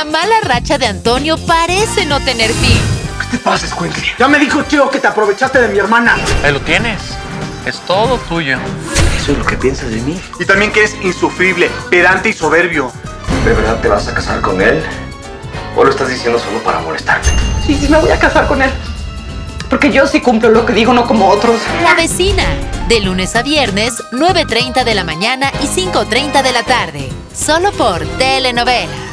La mala racha de Antonio parece no tener fin. ¿Qué te pasa, Squinkly? Ya me dijo Cheo que te aprovechaste de mi hermana. Ahí lo tienes. Es todo tuyo. ¿Eso es lo que piensas de mí? Y también que eres insufrible, pedante y soberbio. ¿De verdad te vas a casar con él? ¿O lo estás diciendo solo para molestarte? Sí, sí, me voy a casar con él. Porque yo sí cumplo lo que digo, no como otros. La vecina. De lunes a viernes, 9.30 de la mañana y 5.30 de la tarde. Solo por telenovela.